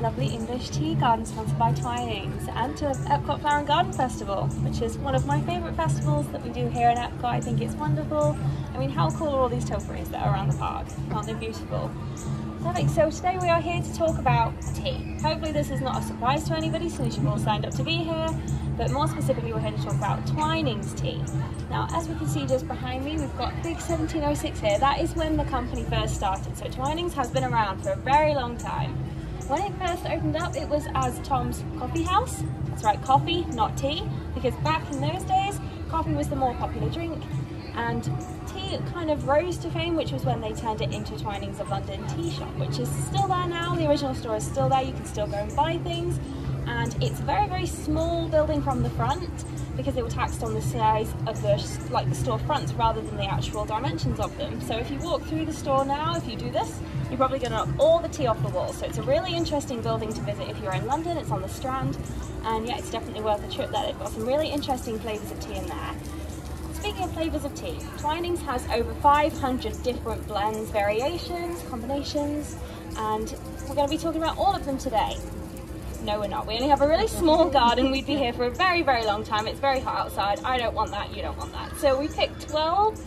Lovely English Tea Garden sponsored by Twinings and to Epcot Flower and Garden Festival, which is one of my favourite festivals that we do here in Epcot. I think it's wonderful. I mean, how cool are all these topiaries that are around the park? Aren't they beautiful? Perfect. So today we are here to talk about tea. Hopefully this is not a surprise to anybody since you've all signed up to be here, but more specifically we're here to talk about Twinings tea. Now, as we can see just behind me, we've got Big 1706 here. That is when the company first started. So Twinings has been around for a very long time. When it first opened up, it was as Tom's Coffee House. That's right, coffee, not tea, because back in those days, coffee was the more popular drink, and tea kind of rose to fame, which was when they turned it into Twinings of London Tea Shop, which is still there now. The original store is still there. You can still go and buy things, and it's a very, very small building from the front because they were taxed on the size of the like the store fronts rather than the actual dimensions of them. So if you walk through the store now, if you do this, you're probably going to knock all the tea off the wall. So it's a really interesting building to visit if you're in London. It's on the Strand, and yeah, it's definitely worth a trip there. They've got some really interesting flavours of tea in there. Speaking of flavours of tea, Twinings has over 500 different blends, variations, combinations, and we're going to be talking about all of them today. No, we're not. We only have a really small garden. We'd be here for a very, very long time. It's very hot outside. I don't want that. You don't want that. So we picked 12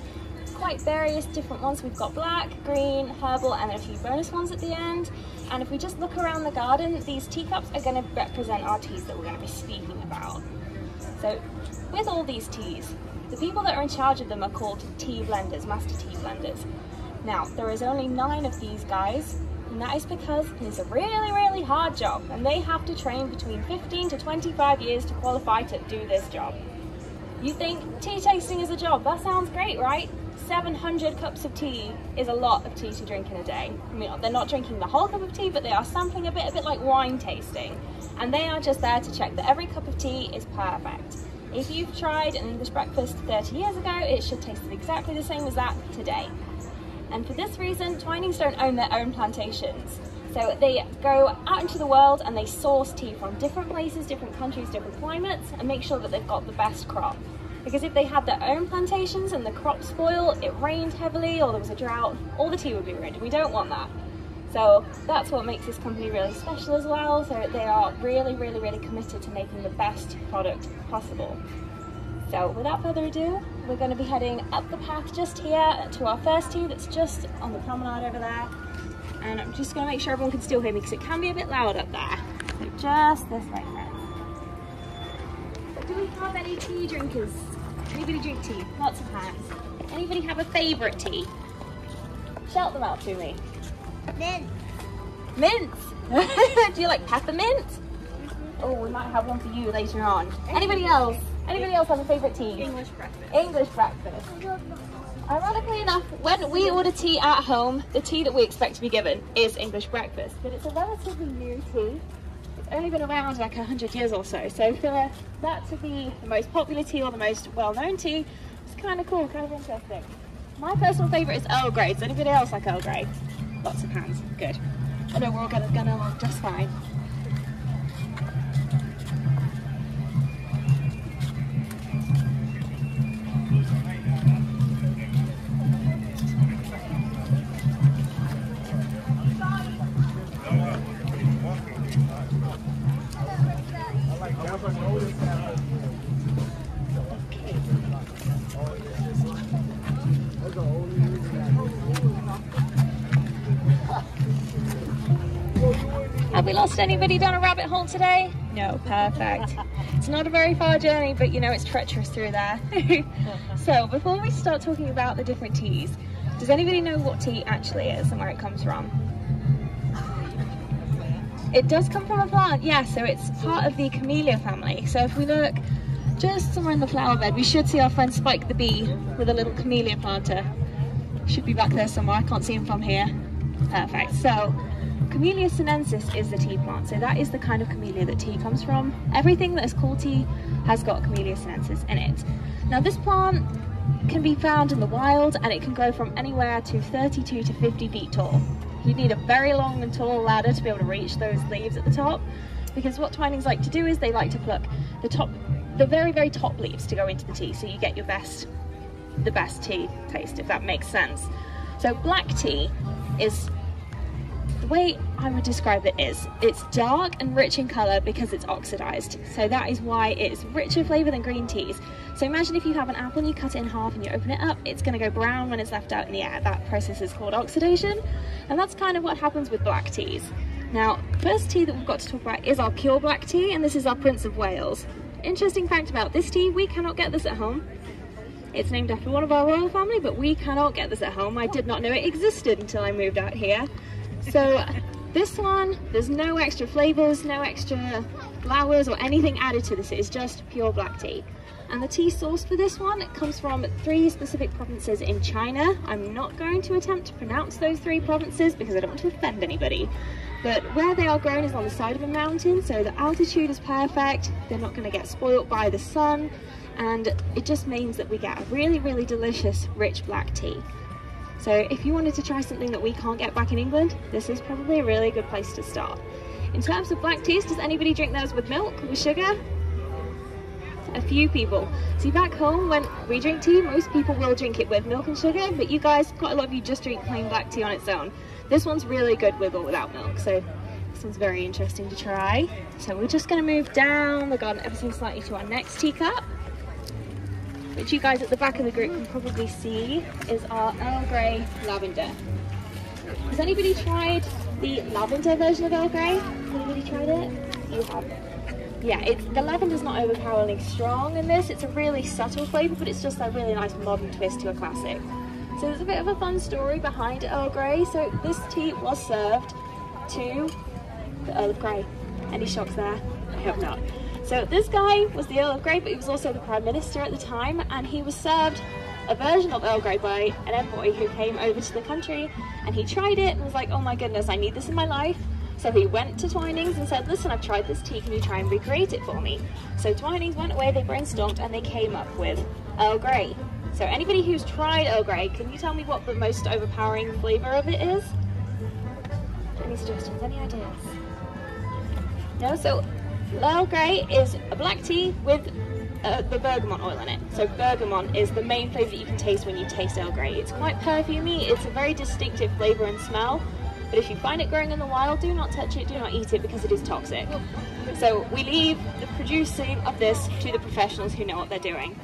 quite various different ones. We've got black, green, herbal, and a few bonus ones at the end. And if we just look around the garden, these teacups are going to represent our teas that we're going to be speaking about. So with all these teas, the people that are in charge of them are called tea blenders, master tea blenders. Now, there is only nine of these guys, and that is because it's a really, really hard job, and they have to train between 15 to 25 years to qualify to do this job. You think tea tasting is a job? That sounds great, right? 700 cups of tea is a lot of tea to drink in a day. I mean, they're not drinking the whole cup of tea, but they are sampling a bit, a bit like wine tasting. And they are just there to check that every cup of tea is perfect. If you've tried an English breakfast 30 years ago, it should taste exactly the same as that today. And for this reason, Twinings don't own their own plantations. So they go out into the world and they source tea from different places, different countries, different climates, and make sure that they've got the best crop. Because if they had their own plantations and the crop spoil, it rained heavily or there was a drought, all the tea would be ruined. We don't want that. So that's what makes this company really special as well. So they are really, really, really committed to making the best product possible. So without further ado, we're going to be heading up the path just here to our first tea that's just on the promenade over there. And I'm just going to make sure everyone can still hear me because it can be a bit loud up there. So just this way, friends. Do we have any tea drinkers? Anybody drink tea? Lots of hands. Anybody have a favourite tea? Shout them out to me. Mint. Mint. do you like peppermint? Oh, we might have one for you later on. Anybody else? Anybody else have a favourite tea? English breakfast. English breakfast. Ironically enough, when we order tea at home, the tea that we expect to be given is English breakfast, but it's a relatively new tea. It's only been around like 100 years or so, so for that to be the most popular tea or the most well-known tea, it's kind of cool, kind of interesting. My personal favourite is Earl Grey. Does anybody else like Earl Grey? Lots of hands. Good. I know we're all gonna, gonna along just fine. Have we lost anybody down a rabbit hole today? No, perfect. it's not a very far journey, but you know it's treacherous through there. so before we start talking about the different teas, does anybody know what tea actually is and where it comes from? It does come from a plant, yeah, so it's part of the camellia family. So if we look just somewhere in the flower bed, we should see our friend Spike the bee with a little camellia planter. Should be back there somewhere, I can't see him from here. Perfect, so Camellia sinensis is the tea plant, so that is the kind of camellia that tea comes from. Everything that is called tea has got Camellia sinensis in it. Now this plant can be found in the wild and it can grow from anywhere to 32 to 50 feet tall. You need a very long and tall ladder to be able to reach those leaves at the top because what Twinings like to do is they like to pluck the top, the very, very top leaves to go into the tea so you get your best, the best tea taste if that makes sense. So black tea is way I would describe it is it's dark and rich in colour because it's oxidized. So that is why it's richer flavour than green teas. So imagine if you have an apple and you cut it in half and you open it up, it's going to go brown when it's left out in the air. That process is called oxidation. And that's kind of what happens with black teas. Now, first tea that we've got to talk about is our pure black tea, and this is our Prince of Wales. Interesting fact about this tea, we cannot get this at home. It's named after one of our royal family, but we cannot get this at home. I did not know it existed until I moved out here. So this one, there's no extra flavors, no extra flowers or anything added to this. It is just pure black tea. And the tea source for this one comes from three specific provinces in China. I'm not going to attempt to pronounce those three provinces because I don't want to offend anybody. But where they are grown is on the side of a mountain, so the altitude is perfect. They're not going to get spoilt by the sun and it just means that we get a really, really delicious, rich black tea. So if you wanted to try something that we can't get back in England, this is probably a really good place to start. In terms of black teas, does anybody drink those with milk, with sugar? A few people. See back home when we drink tea, most people will drink it with milk and sugar, but you guys, quite a lot of you just drink plain black tea on its own. This one's really good with or without milk, so this one's very interesting to try. So we're just gonna move down the garden ever so slightly to our next teacup which you guys at the back of the group can probably see, is our Earl Grey Lavender. Has anybody tried the lavender version of Earl Grey? Anybody tried it? You have. Yeah, it's the lavender's not overpoweringly strong in this. It's a really subtle flavour, but it's just a really nice modern twist to a classic. So there's a bit of a fun story behind Earl Grey. So this tea was served to the Earl of Grey. Any shocks there? I hope not. So this guy was the Earl of Grey, but he was also the Prime Minister at the time, and he was served a version of Earl Grey by an envoy who came over to the country, and he tried it and was like, oh my goodness, I need this in my life. So he went to Twinings and said, listen, I've tried this tea, can you try and recreate it for me? So Twinings went away, they brainstormed, and they came up with Earl Grey. So anybody who's tried Earl Grey, can you tell me what the most overpowering flavour of it is? Any suggestions, any ideas? No, so Earl Grey is a black tea with uh, the bergamot oil in it. So bergamot is the main flavour that you can taste when you taste Earl Grey. It's quite perfumey, it's a very distinctive flavour and smell, but if you find it growing in the wild, do not touch it, do not eat it because it is toxic. So we leave the producing of this to the professionals who know what they're doing.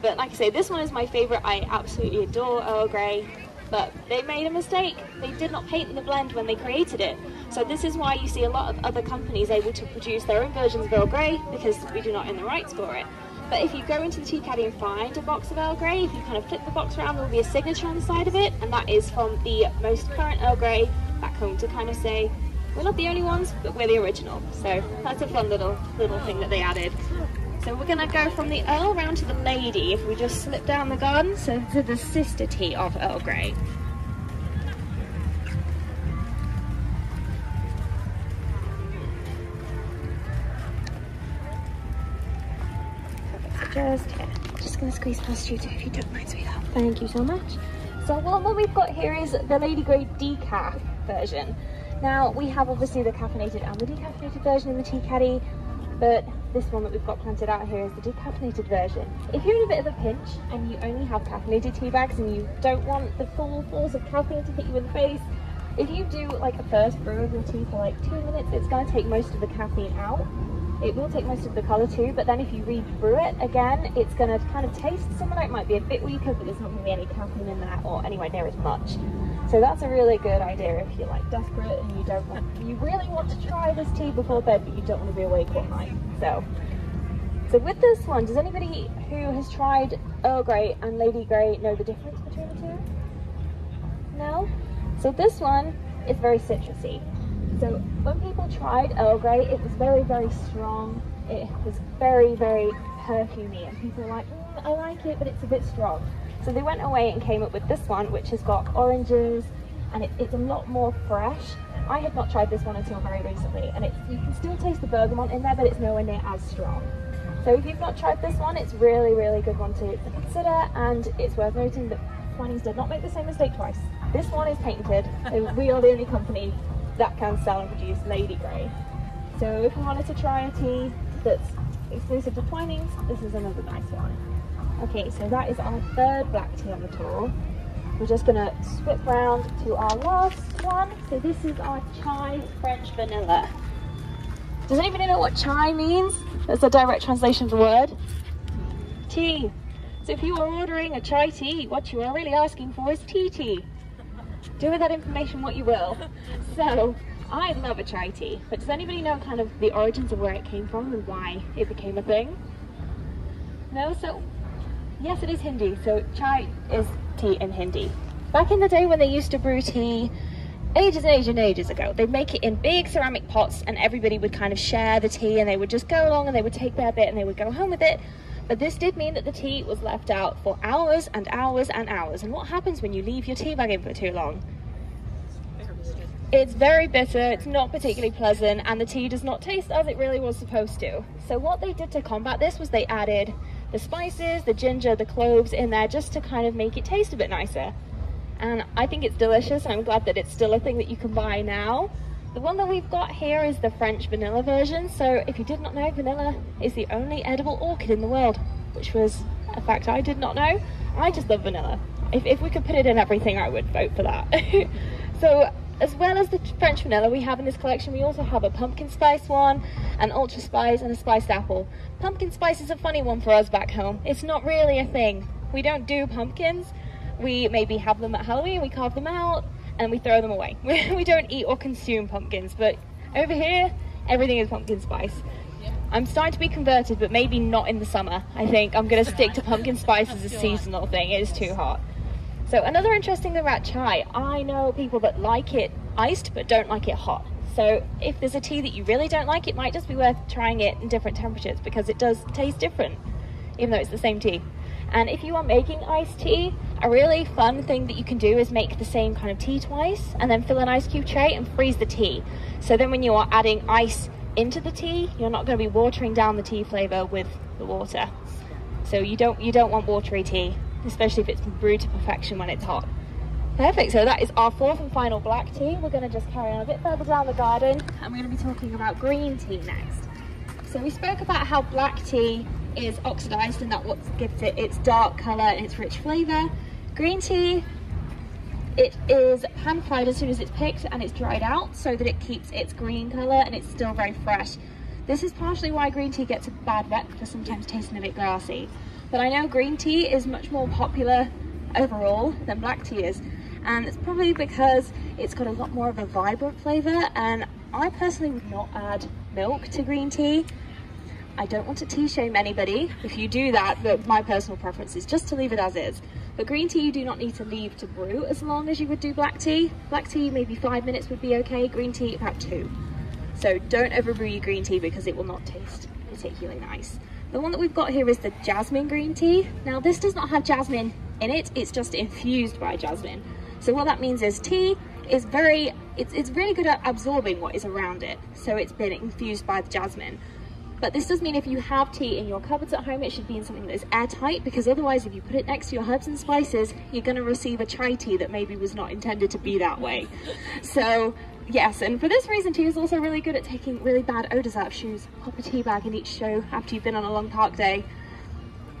But like I say, this one is my favourite. I absolutely adore Earl Grey but they made a mistake. They did not patent the blend when they created it. So this is why you see a lot of other companies able to produce their own versions of Earl Grey because we do not own the rights for it. But if you go into the tea caddy and find a box of Earl Grey, if you kind of flip the box around, there will be a signature on the side of it, and that is from the most current Earl Grey back home to kind of say, we're not the only ones, but we're the original. So that's a fun little little thing that they added. So we're to go from the Earl round to the Lady if we just slip down the garden, so to the sister tea of Earl Grey. just here. Just to squeeze past you too if you don't mind, sweetheart. Thank you so much. So what, what we've got here is the Lady Grey decaf version. Now we have obviously the caffeinated and the decaffeinated version in the tea caddy, but this one that we've got planted out here is the decaffeinated version. If you're in a bit of a pinch and you only have caffeinated tea bags and you don't want the full force of caffeine to hit you in the face, if you do like a first brew of your tea for like two minutes, it's going to take most of the caffeine out. It will take most of the colour too, but then if you re-brew it again, it's going to kind of taste similar. It might be a bit weaker, but there's not going to be any caffeine in that or anywhere near as much. So that's a really good idea if you're like desperate and you don't want, you really want to try this tea before bed, but you don't want to be awake all night. So, so with this one, does anybody who has tried Earl Grey and Lady Grey know the difference between the two? No? So this one is very citrusy. So when people tried Earl Grey, it was very, very strong. It was very, very perfumey, and people were like, mm, I like it, but it's a bit strong. So they went away and came up with this one, which has got oranges, and it, it's a lot more fresh. I had not tried this one until very recently, and you can still taste the bergamot in there, but it's nowhere near as strong. So if you've not tried this one, it's really, really good one to, to consider, and it's worth noting that Twinings did not make the same mistake twice. This one is patented, and we are the only company that can sell and produce Lady Grey. So if you wanted to try a tea that's exclusive to Twinings, this is another nice one. Okay, so that is our third black tea on the tour. we're just gonna swip round to our last one. So this is our chai French vanilla. Does anybody know what chai means? That's a direct translation of the word. Tea. So if you are ordering a chai tea, what you are really asking for is tea tea. Do with that information what you will. So I love a chai tea, but does anybody know kind of the origins of where it came from and why it became a thing? No? So yes, it is Hindi. So chai is tea in Hindi. Back in the day when they used to brew tea, ages and ages and ages ago, they'd make it in big ceramic pots and everybody would kind of share the tea and they would just go along and they would take their bit and they would go home with it. But this did mean that the tea was left out for hours and hours and hours. And what happens when you leave your tea bag in for too long? It's very bitter, it's not particularly pleasant, and the tea does not taste as it really was supposed to. So what they did to combat this was they added the spices, the ginger, the cloves in there just to kind of make it taste a bit nicer. And I think it's delicious, I'm glad that it's still a thing that you can buy now. The one that we've got here is the French vanilla version. So if you did not know, vanilla is the only edible orchid in the world, which was a fact I did not know. I just love vanilla. If, if we could put it in everything, I would vote for that. so as well as the French vanilla we have in this collection, we also have a pumpkin spice one, an ultra spice, and a spiced apple. Pumpkin spice is a funny one for us back home. It's not really a thing. We don't do pumpkins. We maybe have them at Halloween, we carve them out, and we throw them away. we don't eat or consume pumpkins, but over here, everything is pumpkin spice. I'm starting to be converted, but maybe not in the summer. I think I'm going to stick to pumpkin spice as a seasonal thing. It is too hot. So another interesting thing about chai, I know people that like it iced but don't like it hot. So if there's a tea that you really don't like, it might just be worth trying it in different temperatures because it does taste different, even though it's the same tea. And if you are making iced tea, a really fun thing that you can do is make the same kind of tea twice and then fill an ice cube tray and freeze the tea. So then when you are adding ice into the tea, you're not going to be watering down the tea flavor with the water. So you don't you don't want watery tea, especially if it's brewed to perfection when it's hot. Perfect, so that is our fourth and final black tea. We're going to just carry on a bit further down the garden and we're to be talking about green tea next. So we spoke about how black tea is oxidized and that what gives it its dark color and its rich flavor. Green tea, it is pan fried as soon as it's picked and it's dried out so that it keeps its green color and it's still very fresh. This is partially why green tea gets a bad rep for sometimes tasting a bit grassy. But I know green tea is much more popular overall than black tea is. And it's probably because it's got a lot more of a vibrant flavor and I personally would not add milk to green tea. I don't want to tea shame anybody. If you do that, but my personal preference is just to leave it as is. But green tea you do not need to leave to brew as long as you would do black tea. Black tea maybe five minutes would be okay, green tea about two. So don't overbrew your green tea because it will not taste particularly nice. The one that we've got here is the jasmine green tea. Now this does not have jasmine in it, it's just infused by jasmine. So what that means is tea is very, it's, it's really good at absorbing what is around it. So it's been infused by the jasmine. But this does mean if you have tea in your cupboards at home, it should be in something that is airtight because otherwise if you put it next to your herbs and spices, you're going to receive a chai tea that maybe was not intended to be that way. So yes, and for this reason tea is also really good at taking really bad odours out of shoes. Pop a tea bag in each shoe after you've been on a long park day.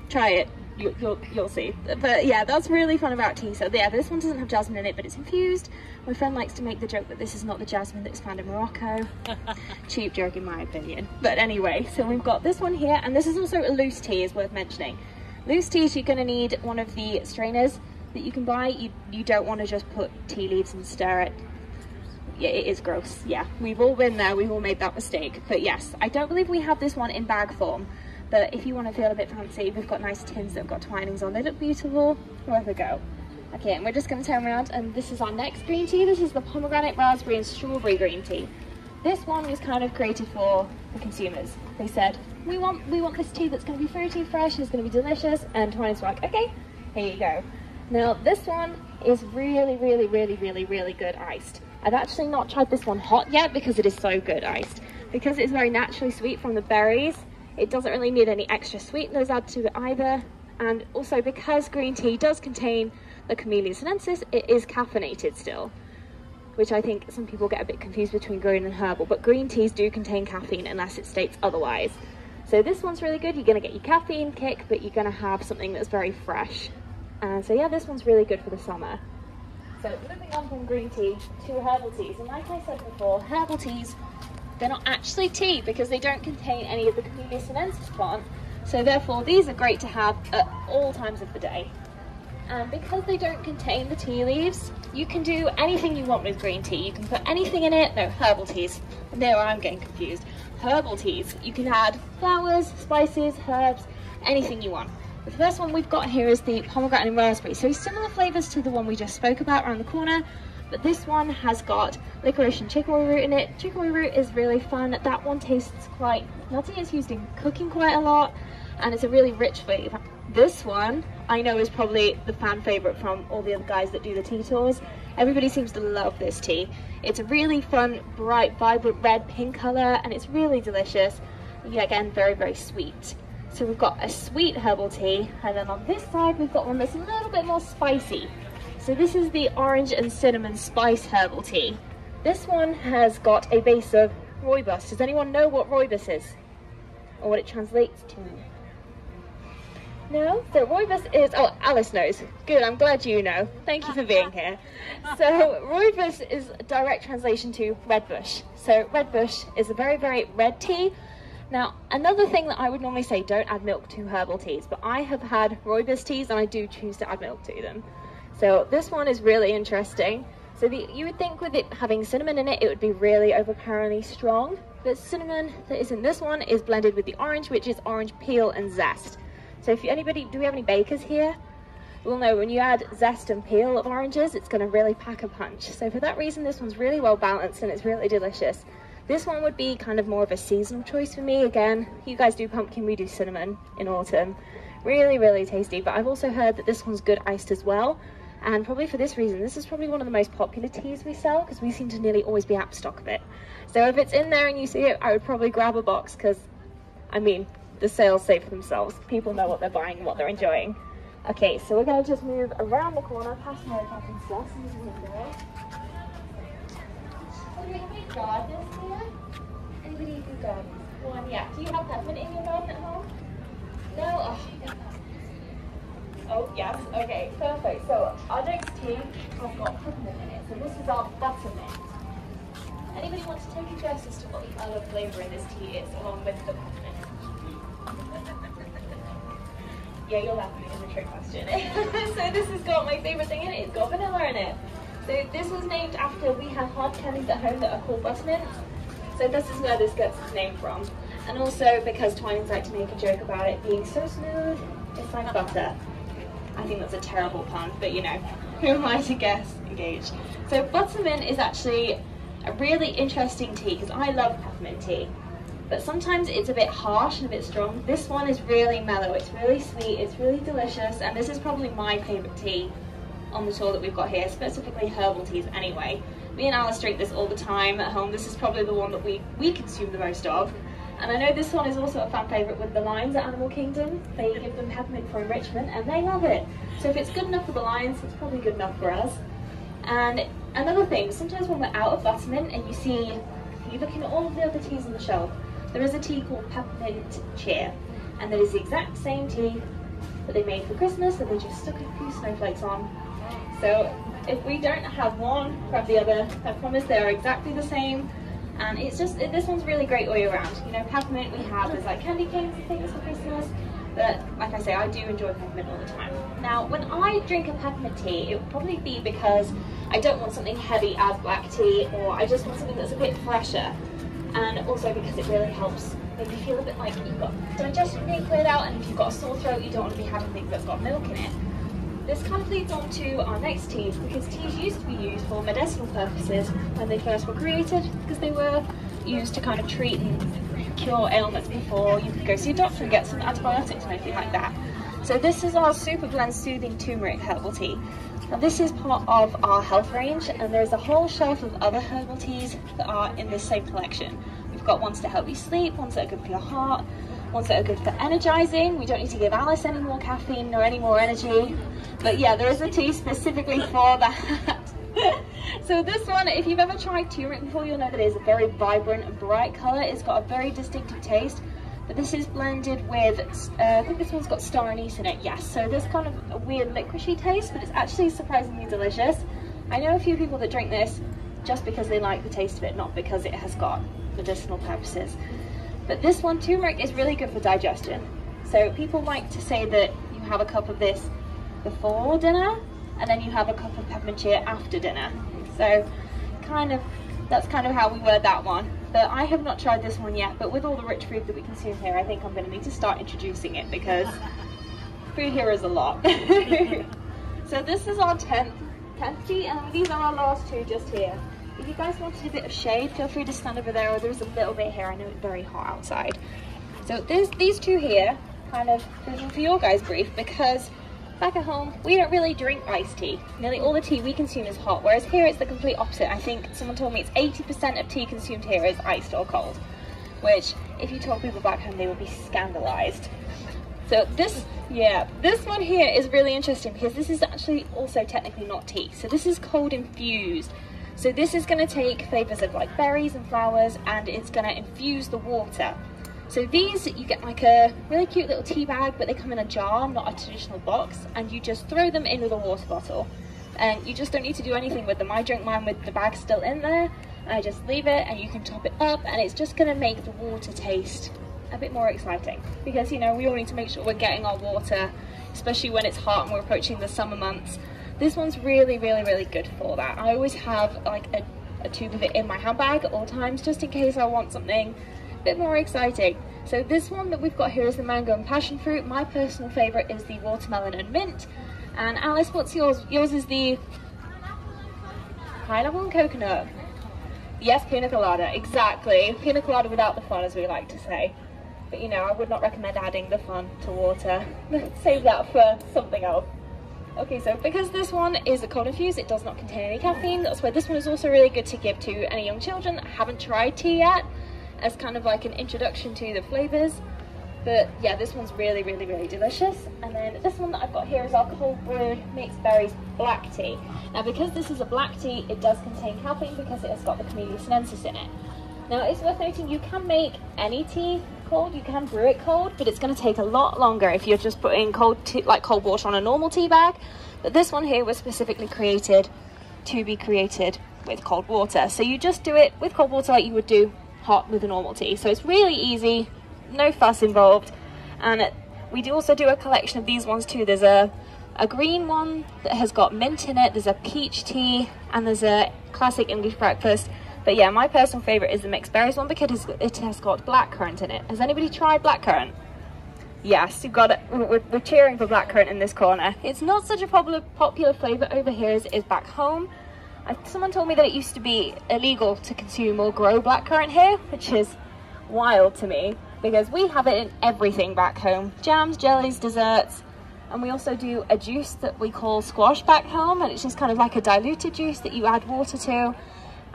Try it you, will you'll see. But yeah, that's really fun about tea. So yeah, this one doesn't have jasmine in it, but it's infused. My friend likes to make the joke that this is not the jasmine that's found in Morocco. Cheap joke in my opinion. But anyway, so we've got this one here, and this is also a loose tea, is worth mentioning. Loose teas, you're gonna need one of the strainers that you can buy. You, you don't wanna just put tea leaves and stir it yeah, it is gross. Yeah, we've all been there, we've all made that mistake. But yes, I don't believe we have this one in bag form. But if you want to feel a bit fancy, we've got nice tins that have got twinings on. They look beautiful wherever go. Okay, and we're just going to turn around and this is our next green tea. This is the pomegranate, raspberry and strawberry green tea. This one was kind of created for the consumers. They said, we want we want this tea that's going to be fruity, fresh, it's going to be delicious. And Twinings were like, okay, here you go. Now this one is really, really, really, really, really good iced. I've actually not tried this one hot yet because it is so good iced. Because it's very naturally sweet from the berries, it doesn't really need any extra sweeteners added to it either. And also because green tea does contain the Camellia sinensis, it is caffeinated still, which I think some people get a bit confused between green and herbal, but green teas do contain caffeine unless it states otherwise. So this one's really good. You're gonna get your caffeine kick, but you're gonna have something that's very fresh. And so yeah, this one's really good for the summer. So moving on from green tea to herbal teas. And like I said before, herbal teas, they're not actually tea because they don't contain any of the Camellia sinensis plant. So therefore these are great to have at all times of the day. And because they don't contain the tea leaves, you can do anything you want with green tea. You can put anything in it. No, herbal teas. There I'm getting confused. Herbal teas. You can add flowers, spices, herbs, anything you want. The first one we've got here is the pomegranate and raspberry. So similar flavours to the one we just spoke about around the corner, but this one has got licorice and chicory root in it. Chicory root is really fun. That one tastes quite nutty. It's used in cooking quite a lot and it's a really rich flavour. This one I know is probably the fan favourite from all the other guys that do the tea tours. Everybody seems to love this tea. It's a really fun, bright, vibrant red pink colour and it's really delicious. Yeah, again, very, very sweet. So we've got a sweet herbal tea, and then on this side we've got one that's a little bit more spicy. So this is the orange and cinnamon spice herbal tea. This one has got a base of rooibos. Does anyone know what rooibos is? Or what it translates to? No? So rooibos is, oh, Alice knows. Good, I'm glad you know. Thank you for being here. So rooibos is direct translation to red bush. So red bush is a very, very red tea now, another thing that I would normally say, don't add milk to herbal teas, but I have had rooibos teas and I do choose to add milk to them. So this one is really interesting. So the, you would think with it having cinnamon in it, it would be really overpoweringly strong. But cinnamon that is in this one is blended with the orange, which is orange peel and zest. So if anybody, do we have any bakers here? Well, no, when you add zest and peel of oranges, it's going to really pack a punch. So for that reason, this one's really well balanced and it's really delicious. This one would be kind of more of a seasonal choice for me. Again, you guys do pumpkin, we do cinnamon in autumn. Really, really tasty. But I've also heard that this one's good iced as well. And probably for this reason, this is probably one of the most popular teas we sell because we seem to nearly always be out of stock of it. So if it's in there and you see it, I would probably grab a box because, I mean, the sales say for themselves. People know what they're buying, and what they're enjoying. Okay, so we're going to just move around the corner past Poppins' lessons window. Anybody who gardens? One, yeah. Do you have peppermint in your garden at home? No? Oh, oh yes. Okay, perfect. So our next tea has got peppermint in it. So this is our buttermint. Anybody want to take a guess as to what the other flavour in this tea is along with the peppermint? yeah, you're laughing at the trick question. so this has got my favourite thing in it. It's got vanilla in it. So this was named after, we have hard candies at home that are called buttermint. So this is where this gets its name from. And also because Twinings like to make a joke about it being so smooth, it's like butter. I think that's a terrible pun, but you know, who am I to guess? Engaged. So buttermint is actually a really interesting tea because I love peppermint tea. But sometimes it's a bit harsh and a bit strong. This one is really mellow, it's really sweet, it's really delicious, and this is probably my favourite tea on the tour that we've got here, specifically herbal teas anyway. Me and Alice drink this all the time at home. This is probably the one that we, we consume the most of. And I know this one is also a fan favourite with the lions at Animal Kingdom. They give them peppermint for enrichment and they love it. So if it's good enough for the lions, it's probably good enough for us. And another thing, sometimes when we're out of buttermint and you see, you're looking at all of the other teas on the shelf, there is a tea called Peppermint Cheer. And that is the exact same tea that they made for Christmas that they just stuck a few snowflakes on so if we don't have one, grab the other. I promise they're exactly the same. And it's just, this one's really great all year round. You know, peppermint we have is like candy canes and things for Christmas. But like I say, I do enjoy peppermint all the time. Now, when I drink a peppermint tea, it would probably be because I don't want something heavy as black tea, or I just want something that's a bit fresher. And also because it really helps make you feel a bit like you've got digestion being cleared out, and if you've got a sore throat, you don't want to be having things that's got milk in it. This kind of leads on to our next teas because teas used to be used for medicinal purposes when they first were created because they were used to kind of treat and cure ailments before you could go see a doctor and get some antibiotics or anything like that. So this is our Super Blend Soothing Turmeric Herbal Tea. Now this is part of our health range and there's a whole shelf of other herbal teas that are in this same collection. We've got ones to help you sleep, ones that are good for your heart, ones that are good for energizing. We don't need to give Alice any more caffeine or any more energy. But yeah, there is a tea specifically for that. so this one, if you've ever tried turmeric before, you'll know that it is a very vibrant and bright colour. It's got a very distinctive taste. But this is blended with, uh, I think this one's got star anise in it, yes. So there's kind of a weird licoricey taste, but it's actually surprisingly delicious. I know a few people that drink this just because they like the taste of it, not because it has got medicinal purposes. But this one, turmeric, is really good for digestion. So people like to say that you have a cup of this before dinner, and then you have a cup of peppermint cheer after dinner. So kind of, that's kind of how we word that one. But I have not tried this one yet, but with all the rich food that we consume here, I think I'm gonna need to start introducing it because food here is a lot. so this is our 10th, 10th tea, and these are our last two just here. If you guys wanted a bit of shade, feel free to stand over there, or there's a little bit here. I know it's very hot outside. So there's these two here, kind of for your guys' brief, because back at home, we don't really drink iced tea. Nearly all the tea we consume is hot, whereas here it's the complete opposite. I think someone told me it's 80% of tea consumed here is iced or cold, which if you told people back home, they would be scandalized. So this, yeah, this one here is really interesting because this is actually also technically not tea. So this is cold infused. So this is gonna take flavors of like berries and flowers and it's gonna infuse the water. So these, you get like a really cute little tea bag, but they come in a jar, not a traditional box, and you just throw them in with a water bottle. And you just don't need to do anything with them. I drink mine with the bag still in there, I just leave it, and you can top it up, and it's just gonna make the water taste a bit more exciting. Because, you know, we all need to make sure we're getting our water, especially when it's hot and we're approaching the summer months. This one's really, really, really good for that. I always have like a, a tube of it in my handbag at all times, just in case I want something a bit more exciting. So this one that we've got here is the mango and passion fruit. My personal favourite is the watermelon and mint. And Alice, what's yours? Yours is the pineapple and coconut. Yes, pina colada, exactly. Pina colada without the fun, as we like to say. But you know, I would not recommend adding the fun to water. Save that for something else. Okay, so because this one is a cold infused, it does not contain any caffeine. That's why this one is also really good to give to any young children that haven't tried tea yet as kind of like an introduction to the flavors. But yeah, this one's really, really, really delicious. And then this one that I've got here is cold brewed mixed berries black tea. Now because this is a black tea, it does contain caffeine because it has got the Camellia sinensis in it. Now it's worth noting you can make any tea cold, you can brew it cold, but it's going to take a lot longer if you're just putting cold tea, like cold water on a normal tea bag. But this one here was specifically created to be created with cold water. So you just do it with cold water like you would do hot with a normal tea. So it's really easy, no fuss involved. And we do also do a collection of these ones too. There's a, a green one that has got mint in it, there's a peach tea, and there's a classic English breakfast. But yeah, my personal favourite is the mixed berries one because it has got blackcurrant in it. Has anybody tried blackcurrant? Yes, you've got it. We're, we're cheering for blackcurrant in this corner. It's not such a popular, popular flavour over here as it is back home. Someone told me that it used to be illegal to consume or grow blackcurrant here, which is wild to me because we have it in everything back home. Jams, jellies, desserts, and we also do a juice that we call squash back home and it's just kind of like a diluted juice that you add water to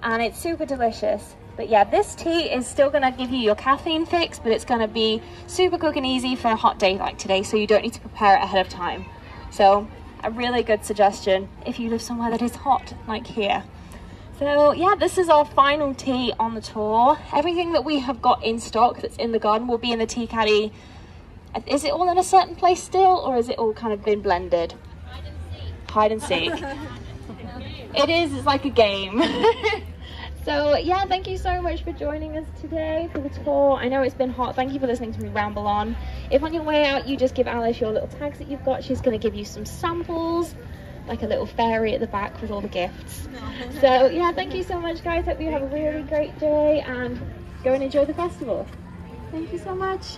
and it's super delicious. But yeah, this tea is still gonna give you your caffeine fix, but it's gonna be super quick and easy for a hot day like today, so you don't need to prepare it ahead of time. So a really good suggestion if you live somewhere that is hot like here. So yeah, this is our final tea on the tour. Everything that we have got in stock that's in the garden will be in the tea caddy. Is it all in a certain place still or is it all kind of been blended? Hide and seek. Hide and seek. it is, it's like a game. So yeah, thank you so much for joining us today for the tour. I know it's been hot. Thank you for listening to me ramble on. If on your way out you just give Alice your little tags that you've got, she's going to give you some samples, like a little fairy at the back with all the gifts. So yeah, thank you so much guys. Hope you have a really great day and go and enjoy the festival. Thank you so much.